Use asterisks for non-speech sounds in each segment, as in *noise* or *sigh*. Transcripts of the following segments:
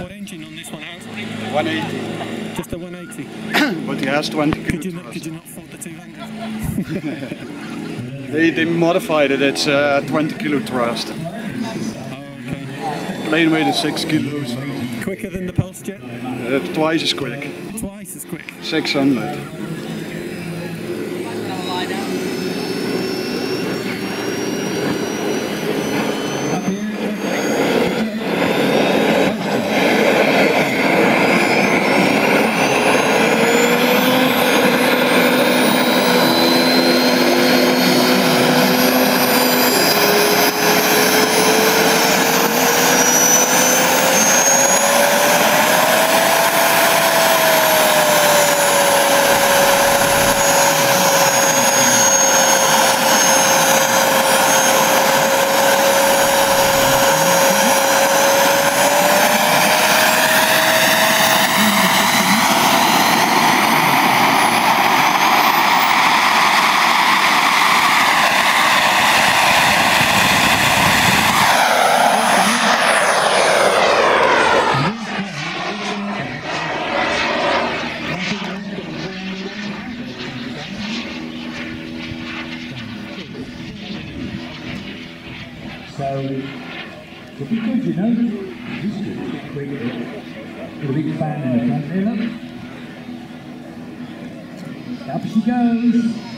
What engine on this one out? 180. Just a 180. *coughs* but he has 20 Could you not, could you not fault the 200? *laughs* They, they modified it, it's uh, 20 kilo thrust. Oh, okay. Plane weight is 6 kilos. Quicker than the Pulse Jet? Uh, twice as quick. Twice as quick. 600. So, it'll be good, you know. This is quick. Got a big fan in the front there, look. Up she goes.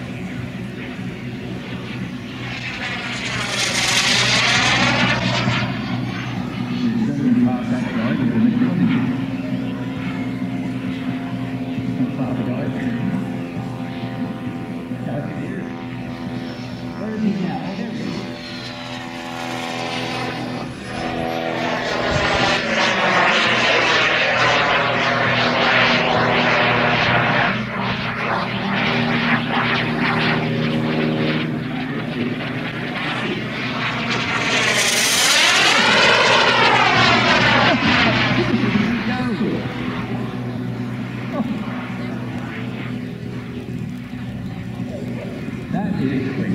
That is quick.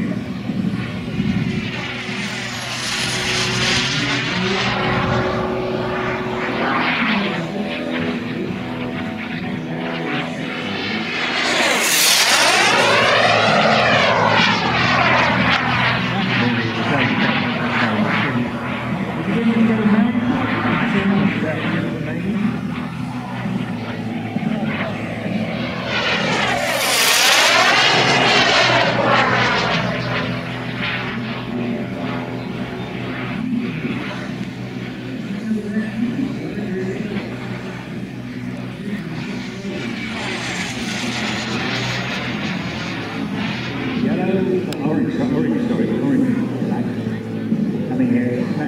Yellow,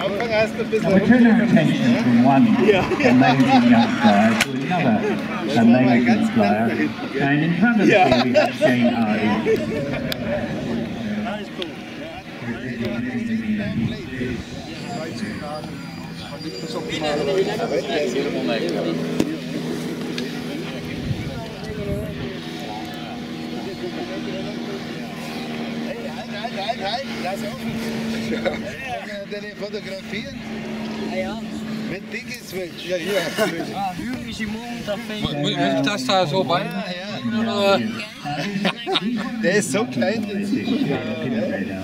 Now we turn our attention from one *laughs* amazing young flyer to another amazing flyer. And in front of us here we have Shane Hardy. *laughs* *laughs* na delinfotografia. Aí, ó. Met tinkingswitch, ja hier. Ah, huur is je mond, dat vind ik. Moet dat staan zo? Ja, ja. Klein. Ja, ja.